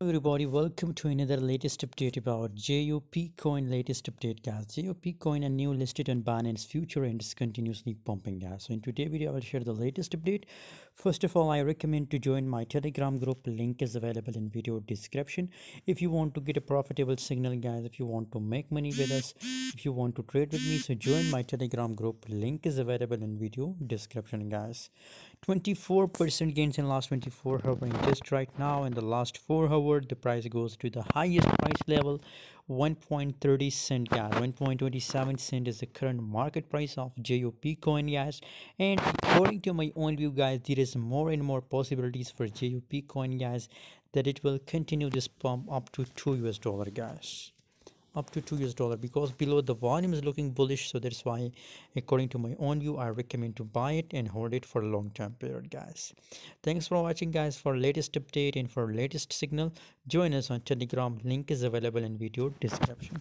Everybody welcome to another latest update about JUP coin. Latest update guys. JUP coin a new listed on Binance future and is continuously pumping guys. So in today's video I will share the latest update. First of all I recommend to join my telegram group. Link is available in video description. If you want to get a profitable signal guys if you want to make money with us if you want to trade with me so join my telegram group. Link is available in video description guys. 24 percent gains in last 24 hour just right now. In the last four the price goes to the highest price level 1.30 cent gas. 1.27 cent is the current market price of jup coin gas. And according to my own view guys there is more and more possibilities for jup coin gas that it will continue this pump up to 2 us dollar gas up to 2 US dollar because below the volume is looking bullish. So that's why according to my own view I recommend to buy it and hold it for a long term period guys. Thanks for watching guys for latest update and for latest signal. Join us on telegram. Link is available in video description